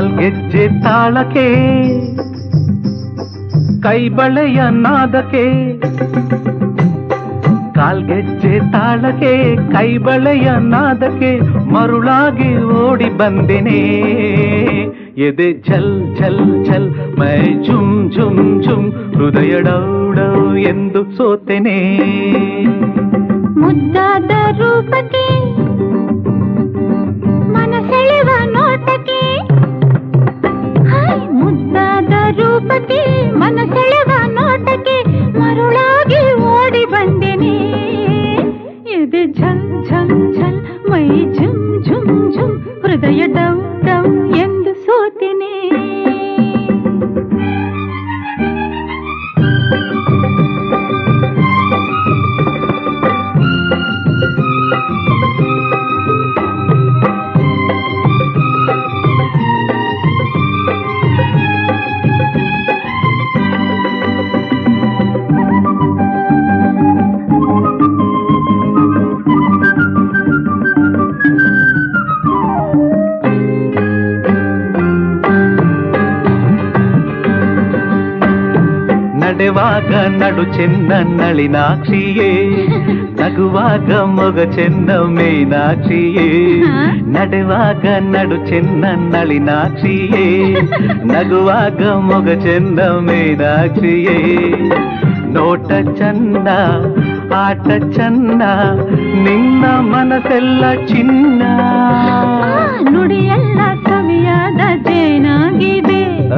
ಕಾಲ್ಗೆಜ್ಜೆ ತಾಳಕೆ ಕೈ ಬಳೆಯ ನಾದಕ್ಕೆ ಕಾಲ್ಗೆಜ್ಜೆ ತಾಳಕ್ಕೆ ಕೈ ಬಳೆಯ ನಾದಕ್ಕೆ ಮರುಳಾಗಿ ಓಡಿ ಬಂದೆನೆ. ಎದೆ ಛಲ್ ಛಲ್ ಛಲ್ ಮೈ ಝುಮ್ ಝುಮ್ ಝುಮ್, ಹೃದಯ ಡೌ ಡೌ ಎಂದು ಸೋತೆನೆ. ಮುದ್ದಾದ ನಡೆವಾಗ ನಡು ಚೆನ್ನ ನಳಿನಾಕ್ಷಿಯೇ. ನಗುವಾಗ ಮೊಗ ಚೆನ್ನ ಮೀನಾಕ್ಷಿಯೇ. ನಡೆವಾಗ ನಡು ಚೆನ್ನ ನಳಿನಾಕ್ಷಿಯೇ. ನಗುವಾಗ ಮೊಗ ಚೆನ್ನ ಮೀನಾಕ್ಷಿಯೇ. ನೋಟ ಚಂದ ಆಟ ಚಂದ ನಿನ್ನ ಮನಸ್ಸೆಲ್ಲ ಚಿನ್ನ. ನುಡಿಯೆಲ್ಲ ಕವಿಯಾದ ಜೇನಾಗಿದೆ.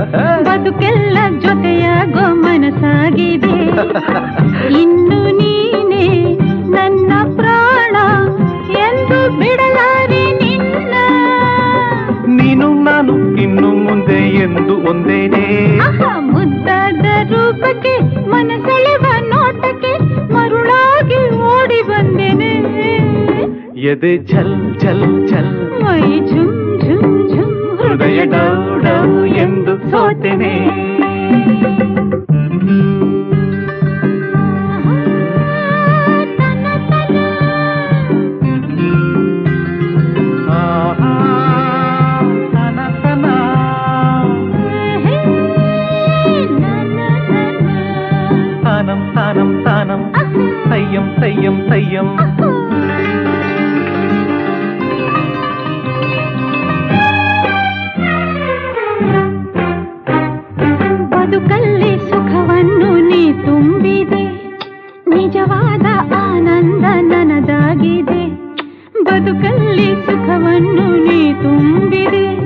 ಎದೆ ಛಲ್ ಛಲ್ ಛಲ್. ಮೈ ಝುಮ್ ಝುಮ್ ಝುಮ್ ಹೃದಯ ಡೌ ಡೌ ಎಂದು ಸೋತೆನೆ. ತನ ತನ. ಆಹಾ, ನಿಜವಾದ ಆನಂದ ನನದಾಗಿದೆ. ಬದುಕಲ್ಲಿ ಸುಖವನ್ನು ನೀ ತುಂಬಿದೆ.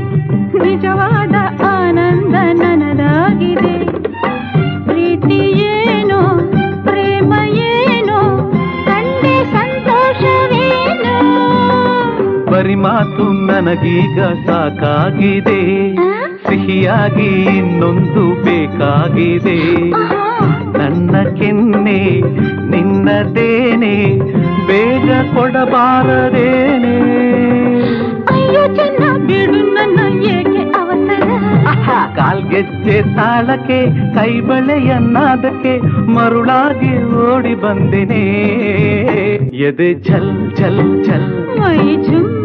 ನಿಜವಾದ ಆನಂದ ನನದಾಗಿದೆ. ಪ್ರೀತಿ ಏನೋ ಪ್ರೇಮ ಏನೋ ತಂದೆ ಸಂತೋಷವೇನೋ? ಪರಿಮಾತು ನನಗೀಗ ಸಾಕಾಗಿದೆ. ಸಿಹಿಯಾಗಿ ಇನ್ನೊಂದು ಬೇಕಾಗಿದೆ. ನನ್ನ ಕೆನ್ನೆ ನಿನ್ನದೇನೆ ಬೇಗ ಕೊಡಬಾರದೇನೆ. ಅಯ್ಯೋ ಚೆನ್ನ ಬಿಡು ನನ್ನ ಏಕೆ ಅವಸರ? ಕಾಲ್ಗೆಜ್ಜೆ ತಾಳಕ್ಕೆ ಕೈ ಬಳೆಯ ಮರುಳಾಗಿ ಓಡಿ ಬಂದಿನೇ. ಎದೆ ಛಲ್ ಛಲ್ ಛಲ್ ಮೈ ಝುಮ್.